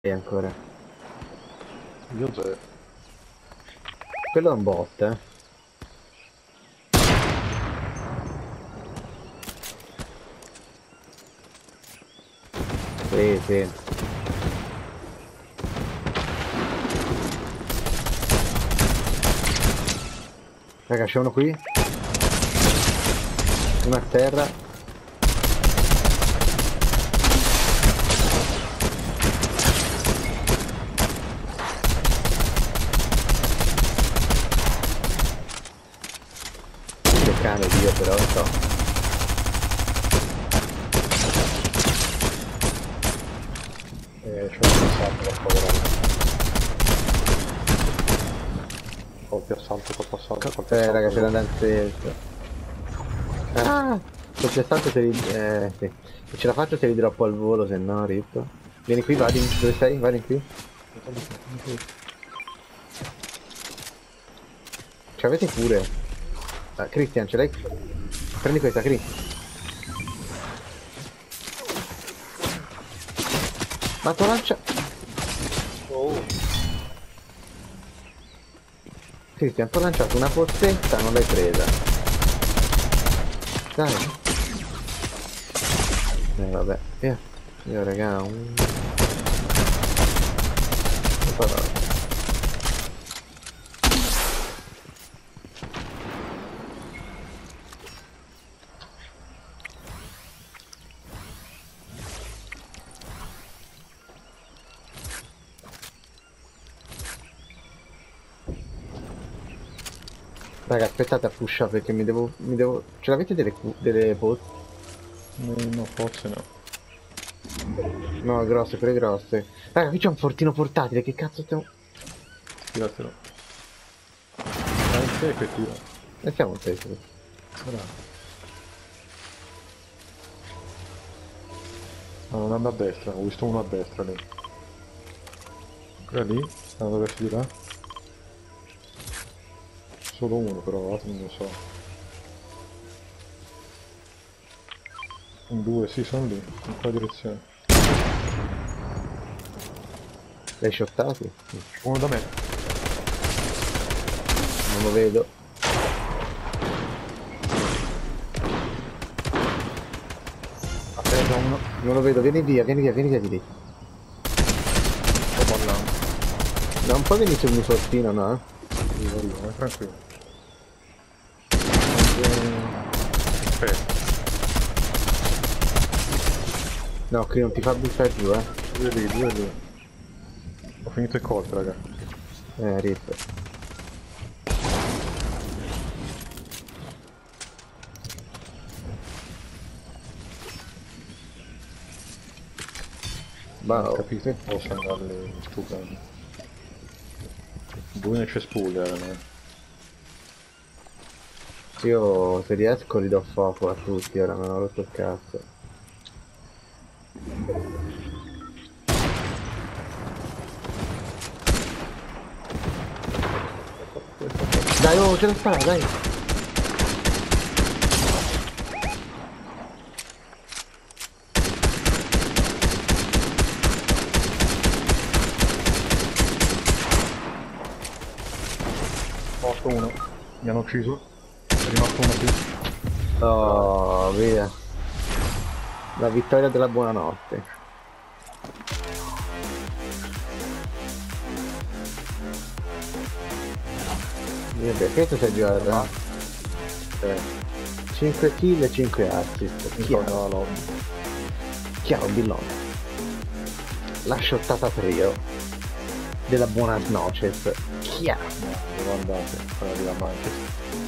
E ancora. Io zero. Quello è un bot, eh. Sì, sì. Raga, c'è uno qui. Uno a terra. Cane Dio però so. Eh, c'ho un assalto da favorare. Colpi assalto, colpo assalto, colpo Eh assalto. raga c'è da andare Ah! Colpi assalto se li... Eh sì. Se ce la faccio te li droppo al volo, se no rip. Vieni qui, vadi, dove sei? Vadi qui. Ci avete pure. Ah, Christian, ce l'hai? Prendi questa, Chris. Ma tu lancia... Oh, Christian, ti ho lanciato una forzetta, non l'hai presa. Dai. Eh vabbè, via. Io raga, un... Parole. Raga, aspettate a pusha perché mi devo... mi devo... Ce l'avete delle, delle post? no, no, forse no. No, grosse, quelle grosse. Raga, qui c'è un fortino portatile, che cazzo stiamo... Tiratelo. Dai, che che tira? E siamo un testo. Bravo. No, non anda a destra, ho visto uno a destra lì. Quella lì, andando verso di là. Solo uno però, l'altro non lo so. Un due, sì, sono lì, in quella direzione. L'hai shottati? Uno da me. Non lo vedo. A terra uno. Non lo vedo, vieni via, vieni via, vieni via di lì. Non puoi venire sul mio fortino, no? Arrivo, eh, tranquillo. Aspetta, No, qui non ti fa buttare giù, eh. due lì, due lì. Ho finito i colpi, raga. Eh, rip. Ma Wow. capite? Posso andarli stupendo. Due nei cespugli erano. Io se riesco li do fuoco a tutti, ora non ho rotto il cazzo. Dai, oh, ce la spara, dai! Morto uno. Mi hanno ucciso. È rimasto uno qui. Oh, via. La vittoria della buonanotte. Via, beh, questo sei giocato, Eh, 5 kill e 5 assist. Chiaro, lobby. chiaro, Billon. La shottata trio della buona Noces. Chiaro. No, andare. Quella di la Manchester.